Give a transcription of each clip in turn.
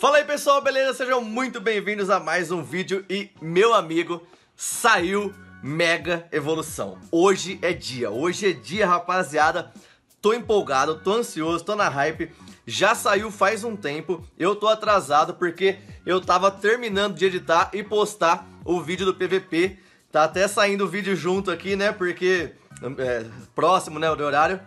Fala aí pessoal, beleza? Sejam muito bem-vindos a mais um vídeo e meu amigo, saiu Mega Evolução. Hoje é dia, hoje é dia rapaziada, tô empolgado, tô ansioso, tô na hype, já saiu faz um tempo, eu tô atrasado porque eu tava terminando de editar e postar o vídeo do PVP, tá até saindo o vídeo junto aqui, né, porque é, próximo, né, do horário,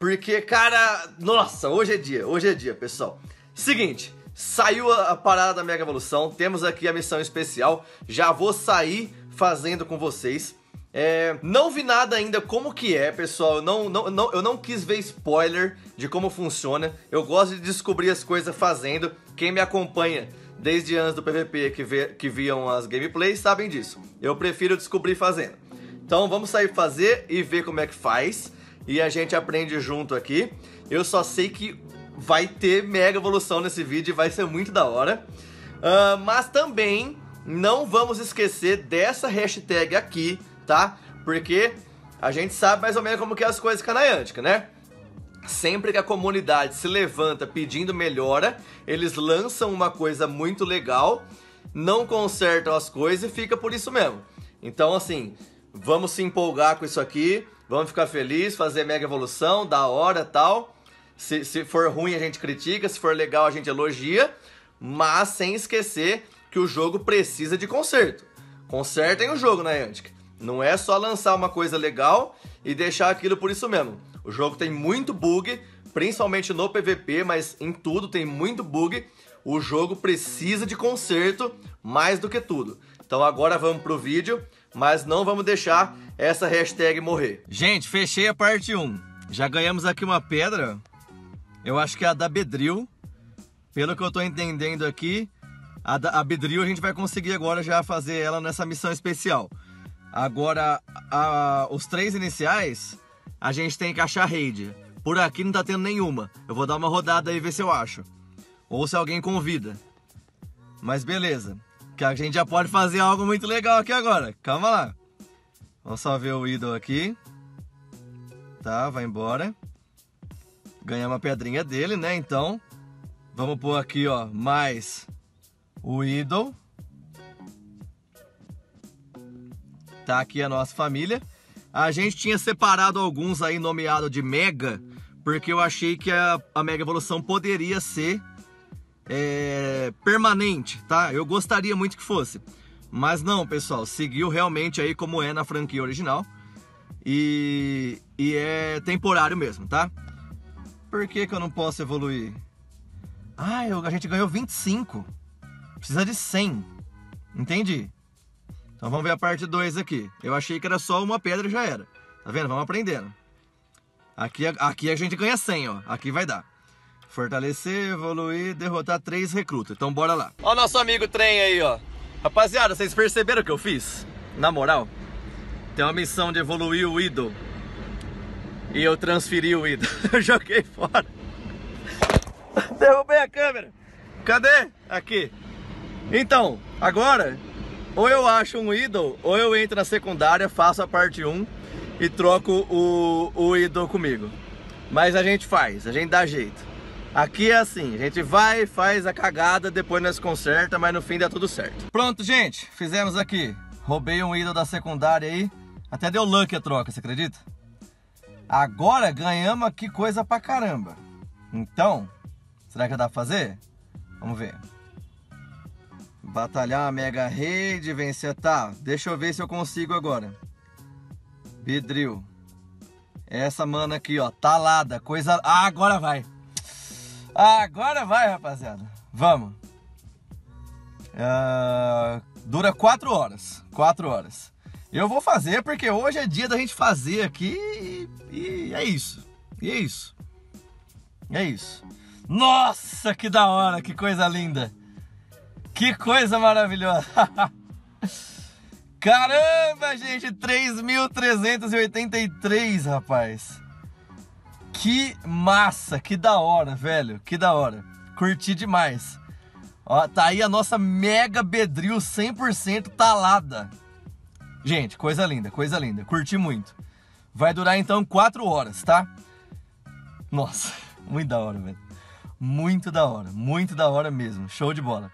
porque cara, nossa, hoje é dia, hoje é dia pessoal. Seguinte, Saiu a, parada da Mega Evolução, temos aqui a missão especial, já vou sair fazendo com vocês. É, não vi nada ainda como que é, pessoal, eu não, não, não, eu não quis ver spoiler de como funciona, eu gosto de descobrir as coisas fazendo, quem me acompanha desde antes do PVP que, vê, que viam as gameplays sabem disso, eu prefiro descobrir fazendo. Então vamos sair fazer e ver como é que faz, e a gente aprende junto aqui. Eu só sei que vai ter mega evolução nesse vídeo e vai ser muito da hora. Uh, mas também não vamos esquecer dessa hashtag aqui, tá? Porque a gente sabe mais ou menos como que é as coisas canaiânticas, né? Sempre que a comunidade se levanta pedindo melhora, eles lançam uma coisa muito legal, não consertam as coisas e fica por isso mesmo. Então, assim, vamos se empolgar com isso aqui, vamos ficar felizes, fazer mega evolução, da hora tal. Se, se for ruim, a gente critica, se for legal, a gente elogia, mas sem esquecer que o jogo precisa de conserto. Consertem o jogo, né, Antic? Não é só lançar uma coisa legal e deixar aquilo por isso mesmo. O jogo tem muito bug, principalmente no PVP, mas em tudo tem muito bug. O jogo precisa de conserto mais do que tudo. Então agora vamos pro vídeo, mas não vamos deixar essa hashtag morrer. Gente, fechei a parte 1. Já ganhamos aqui uma pedra, eu acho que é a da Bedril. Pelo que eu tô entendendo aqui, a, da, a Bedril a gente vai conseguir agora já fazer ela nessa missão especial. Agora, a, os três iniciais, a gente tem que achar raid. Por aqui não tá tendo nenhuma. Eu vou dar uma rodada aí ver se eu acho. Ou se alguém convida. Mas beleza. Que a gente já pode fazer algo muito legal aqui agora. Calma lá. Vamos só ver o ídolo aqui. Tá, vai embora ganhar uma pedrinha dele, né? Então, vamos pôr aqui, ó, mais o Idol. Tá aqui a nossa família. A gente tinha separado alguns aí nomeado de Mega, porque eu achei que a, a Mega Evolução poderia ser é, permanente, tá? Eu gostaria muito que fosse. Mas não, pessoal, seguiu realmente aí como é na franquia original. E, e é temporário mesmo, tá? Por que, que eu não posso evoluir? Ah, eu, a gente ganhou 25. Precisa de 100. Entendi. Então vamos ver a parte 2 aqui. Eu achei que era só uma pedra e já era. Tá vendo? Vamos aprendendo. Aqui, aqui a gente ganha 100, ó. Aqui vai dar. Fortalecer, evoluir, derrotar três recrutas. Então bora lá. Ó o nosso amigo trem aí, ó. Rapaziada, vocês perceberam o que eu fiz? Na moral, tem uma missão de evoluir o ídolo e eu transferi o ídolo. Eu joguei fora. Derrubei a câmera. Cadê? Aqui. Então, agora, ou eu acho um ídolo, ou eu entro na secundária, faço a parte 1 e troco o, o ídolo comigo. Mas a gente faz, a gente dá jeito. Aqui é assim, a gente vai, faz a cagada, depois nós conserta, mas no fim dá tudo certo. Pronto, gente, fizemos aqui. Roubei um ídolo da secundária aí. Até deu luck a troca, você acredita? Agora ganhamos aqui coisa pra caramba. Então, será que dá pra fazer? Vamos ver. Batalhar uma mega rede, vencer. Tá, deixa eu ver se eu consigo agora. Bedril. Essa mana aqui, ó, talada, coisa... Ah, agora vai. Agora vai, rapaziada. Vamos. Uh, dura 4 horas. 4 horas. Eu vou fazer porque hoje é dia da gente fazer aqui e, e é isso. E é isso. É isso. Nossa, que da hora, que coisa linda. Que coisa maravilhosa. Caramba, gente, 3.383, rapaz. Que massa, que da hora, velho, que da hora. Curti demais. Ó, tá aí a nossa mega bedril 100% talada. Gente, coisa linda, coisa linda. Curti muito. Vai durar então 4 horas, tá? Nossa, muito da hora, velho. Muito da hora, muito da hora mesmo. Show de bola.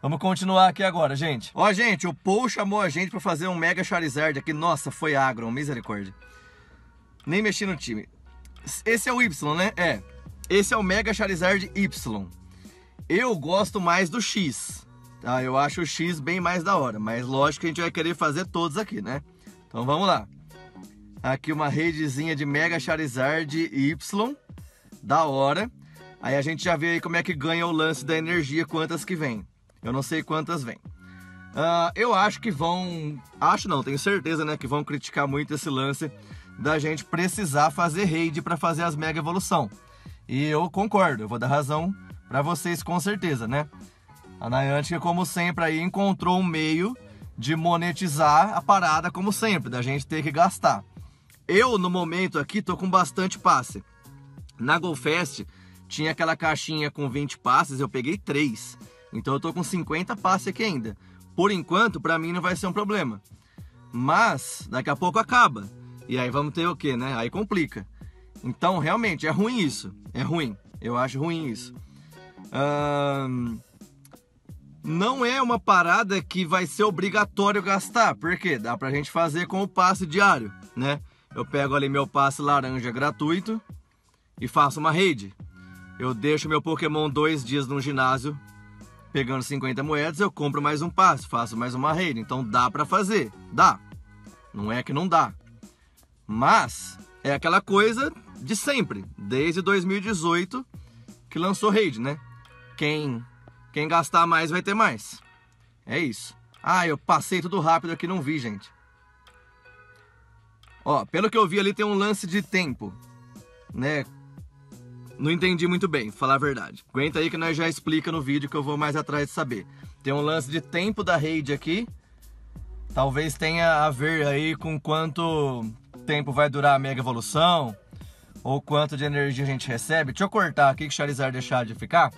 Vamos continuar aqui agora, gente. Ó, gente, o Paul chamou a gente pra fazer um Mega Charizard aqui. Nossa, foi agro, misericórdia. Nem mexi no time. Esse é o Y, né? É. Esse é o Mega Charizard Y. Eu gosto mais do X. Tá? Eu acho o X bem mais da hora. Mas lógico que a gente vai querer fazer todos aqui, né? Então vamos lá. Aqui uma redezinha de Mega Charizard Y. Da hora. Aí a gente já vê aí como é que ganha o lance da energia, quantas que vem. Eu não sei quantas vem. Uh, eu acho que vão. Acho não, tenho certeza, né? Que vão criticar muito esse lance da gente precisar fazer raid para fazer as mega evolução. E eu concordo, eu vou dar razão para vocês com certeza, né? A Niantic, como sempre, aí encontrou um meio de monetizar a parada, como sempre, da gente ter que gastar. Eu, no momento aqui, tô com bastante passe. Na GoFest, tinha aquela caixinha com 20 passes, eu peguei 3. Então eu tô com 50 passes aqui ainda. Por enquanto, para mim não vai ser um problema. Mas daqui a pouco acaba. E aí vamos ter o que, né? Aí complica. Então, realmente, é ruim isso. É ruim. Eu acho ruim isso. Não é uma parada que vai ser obrigatório gastar. Porque dá pra gente fazer com o passe diário, né? Eu pego ali meu passe laranja gratuito e faço uma rede. Eu deixo meu Pokémon dois dias no ginásio pegando 50 moedas, eu compro mais um passe, faço mais uma rede. Então dá para fazer, dá. Não é que não dá. Mas é aquela coisa de sempre, desde 2018 que lançou rede, né? Quem quem gastar mais vai ter mais. É isso. Ah, eu passei tudo rápido aqui, não vi, gente. Ó, pelo que eu vi ali tem um lance de tempo, né? Não entendi muito bem, falar a verdade. Aguenta aí que nós já explica no vídeo que eu vou mais atrás de saber. Tem um lance de tempo da rede aqui. Talvez tenha a ver aí com quanto tempo vai durar a mega evolução ou quanto de energia a gente recebe. Deixa eu cortar aqui que o Charizard deixar de ficar.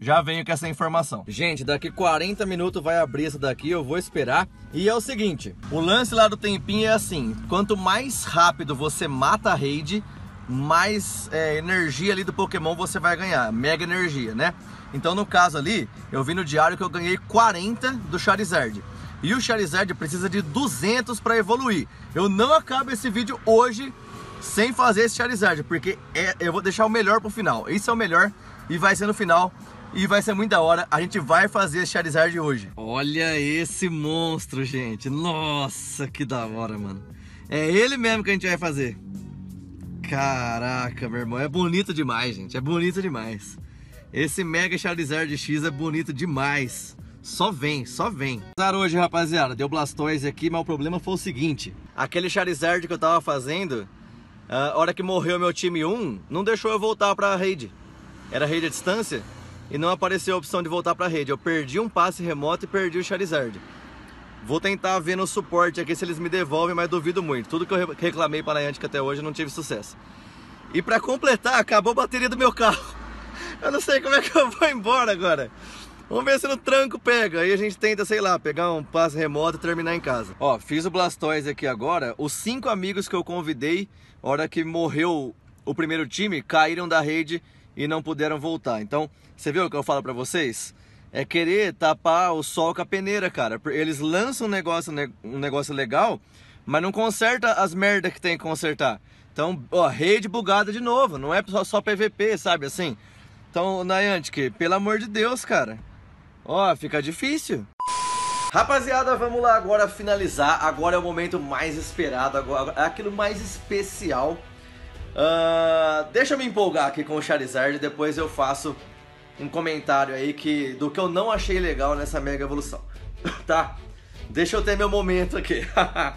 Já venho com essa informação. Gente, daqui 40 minutos vai abrir essa daqui, eu vou esperar. E é o seguinte, o lance lá do tempinho é assim, quanto mais rápido você mata a raid, mais é, energia ali do Pokémon você vai ganhar, mega energia, né? Então no caso ali, eu vi no diário que eu ganhei 40 do Charizard. E o Charizard precisa de 200 para evoluir. Eu não acabo esse vídeo hoje sem fazer esse Charizard, porque é, eu vou deixar o melhor pro final. Esse é o melhor e vai ser no final. E vai ser muito da hora, a gente vai fazer esse Charizard hoje. Olha esse monstro, gente. Nossa, que da hora, mano. É ele mesmo que a gente vai fazer. Caraca, meu irmão, é bonito demais, gente. É bonito demais. Esse Mega Charizard X é bonito demais. Só vem, só vem. Hoje, rapaziada, deu Blastoise aqui, mas o problema foi o seguinte. Aquele Charizard que eu tava fazendo, a hora que morreu meu time 1, não deixou eu voltar pra rede. Era rede à distância e não apareceu a opção de voltar pra rede. Eu perdi um passe remoto e perdi o Charizard. Vou tentar ver no suporte aqui se eles me devolvem, mas duvido muito. Tudo que eu reclamei para a Niantic até hoje não tive sucesso. E para completar, acabou a bateria do meu carro. Eu não sei como é que eu vou embora agora. Vamos ver se no tranco pega. Aí a gente tenta, sei lá, pegar um passe remoto e terminar em casa. Ó, fiz o Blastoise aqui agora. Os cinco amigos que eu convidei, hora que morreu o primeiro time, caíram da rede e não puderam voltar. Então, você viu o que eu falo para vocês? é querer tapar o sol com a peneira, cara. Eles lançam um negócio, um negócio legal, mas não conserta as merdas que tem que consertar. Então, ó, rede bugada de novo, não é só, só PVP, sabe assim? Então, Niantic, pelo amor de Deus, cara. Ó, fica difícil. Rapaziada, vamos lá agora finalizar. Agora é o momento mais esperado, agora é aquilo mais especial. Uh, deixa eu me empolgar aqui com o Charizard, depois eu faço um comentário aí que do que eu não achei legal nessa mega evolução. tá? Deixa eu ter meu momento aqui.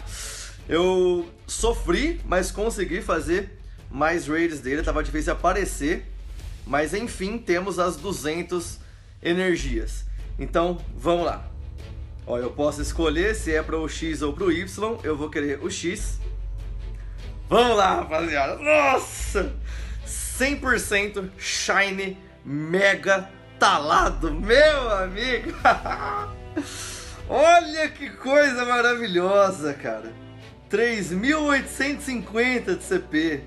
eu sofri, mas consegui fazer mais raids dele, tava difícil aparecer, mas enfim, temos as 200 energias. Então, vamos lá. Ó, eu posso escolher se é para o X ou para o Y, eu vou querer o X. Vamos lá, rapaziada. Nossa! 100% shiny mega talado, meu amigo. Olha que coisa maravilhosa, cara. 3.850 de CP.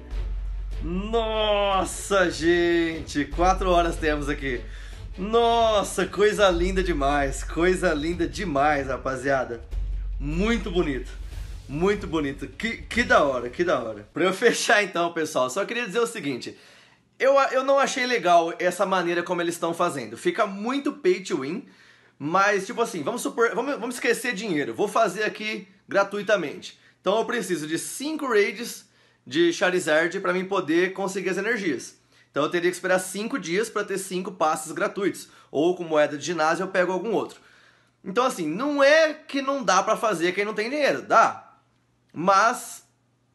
Nossa, gente, quatro horas temos aqui. Nossa, coisa linda demais, coisa linda demais, rapaziada. Muito bonito, muito bonito. Que, que da hora, que da hora. Pra eu fechar então, pessoal, só queria dizer o seguinte. Eu, eu não achei legal essa maneira como eles estão fazendo. Fica muito pay to win, mas tipo assim, vamos supor, vamos, vamos esquecer dinheiro. Vou fazer aqui gratuitamente. Então eu preciso de 5 raids de Charizard para mim poder conseguir as energias. Então eu teria que esperar 5 dias para ter 5 passes gratuitos. Ou com moeda de ginásio eu pego algum outro. Então assim, não é que não dá para fazer quem não tem dinheiro, dá. Mas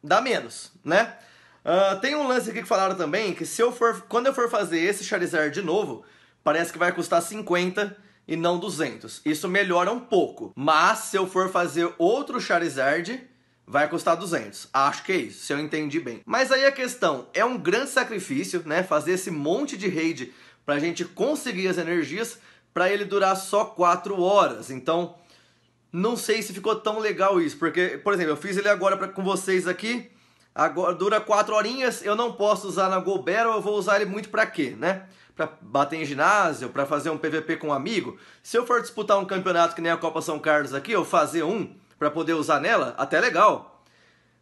dá menos, né? Uh, tem um lance aqui que falaram também que se eu for, quando eu for fazer esse Charizard de novo, parece que vai custar 50 e não 200. Isso melhora um pouco. Mas se eu for fazer outro Charizard, vai custar 200. Acho que é isso, se eu entendi bem. Mas aí a questão, é um grande sacrifício, né, fazer esse monte de raid pra gente conseguir as energias para ele durar só 4 horas. Então, não sei se ficou tão legal isso, porque, por exemplo, eu fiz ele agora pra, com vocês aqui, agora dura 4 horinhas, eu não posso usar na Go Battle, eu vou usar ele muito pra quê, né? Pra bater em ginásio, pra fazer um PVP com um amigo. Se eu for disputar um campeonato que nem a Copa São Carlos aqui, eu fazer um, para poder usar nela, até legal.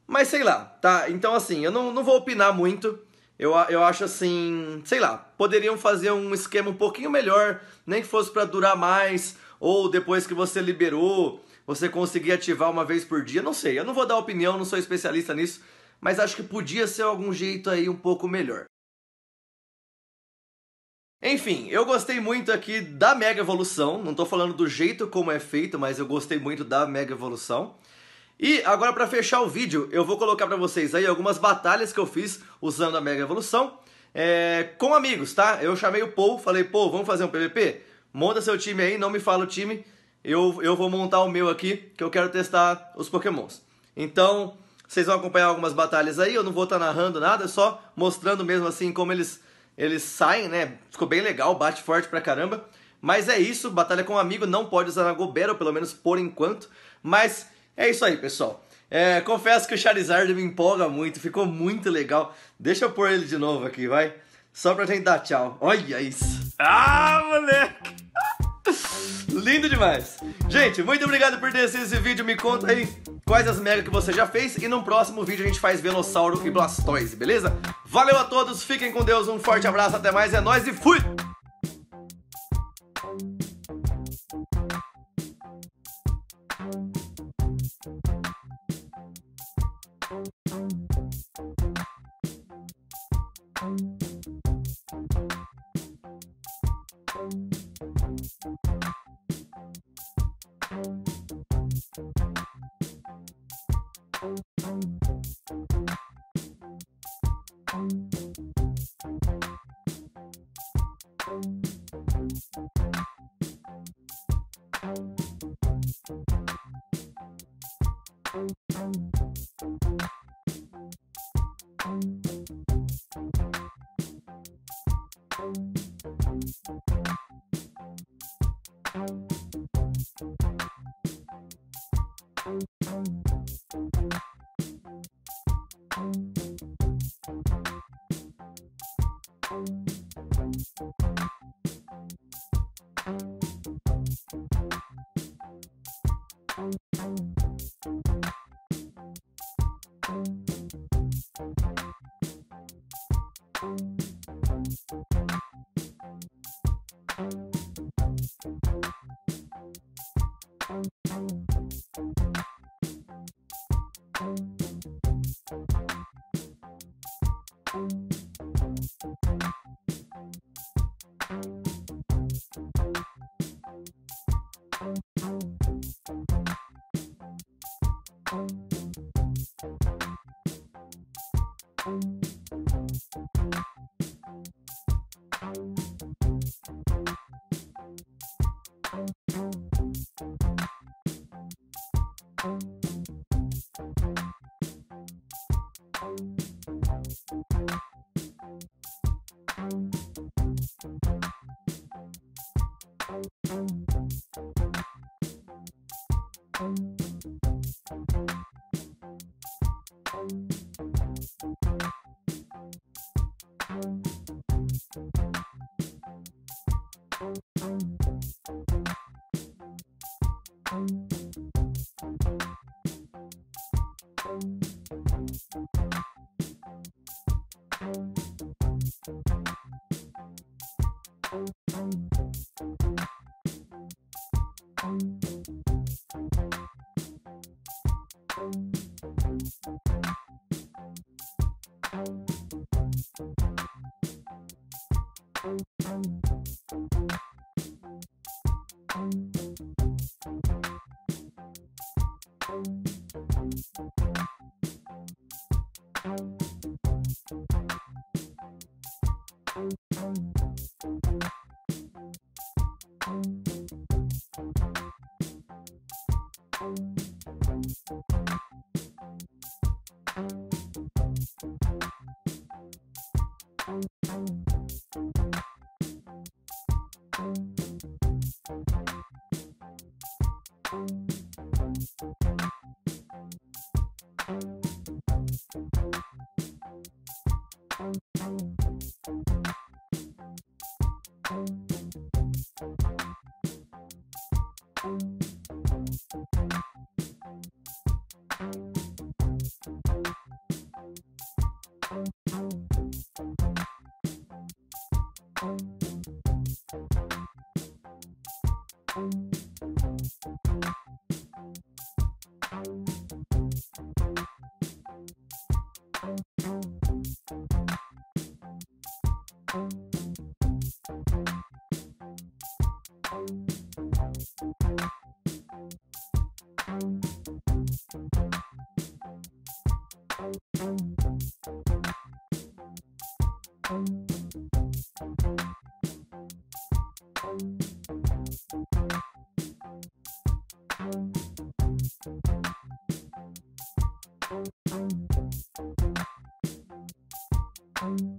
Mas sei lá, tá? Então assim, eu não, não vou opinar muito. Eu, eu acho assim, sei lá, poderiam fazer um esquema um pouquinho melhor, nem que fosse para durar mais, ou depois que você liberou, você conseguir ativar uma vez por dia, não sei. Eu não vou dar opinião, não sou especialista nisso, mas acho que podia ser algum jeito aí um pouco melhor. Enfim, eu gostei muito aqui da Mega Evolução. Não estou falando do jeito como é feito, mas eu gostei muito da Mega Evolução. E agora para fechar o vídeo, eu vou colocar para vocês aí algumas batalhas que eu fiz usando a Mega Evolução é, com amigos, tá? Eu chamei o Paul, falei, Paul, vamos fazer um PVP? Monta seu time aí, não me fala o time, eu, eu vou montar o meu aqui, que eu quero testar os pokémons. Então, vocês vão acompanhar algumas batalhas aí, eu não vou estar tá narrando nada, só mostrando mesmo assim como eles eles saem, né? Ficou bem legal, bate forte pra caramba. Mas é isso, batalha com um amigo, não pode usar na Go Battle, pelo menos por enquanto. Mas é isso aí, pessoal. É, confesso que o Charizard me empolga muito, ficou muito legal. Deixa eu pôr ele de novo aqui, vai. Só pra gente dar tchau. Olha isso. Ah, moleque! Lindo demais. Gente, muito obrigado por ter assistido esse vídeo. Me conta aí quais as megas que você já fez. E no próximo vídeo a gente faz Venossauro e Blastoise, beleza? Valeu a todos, fiquem com Deus, um forte abraço, até mais, é nóis e fui! you Bye.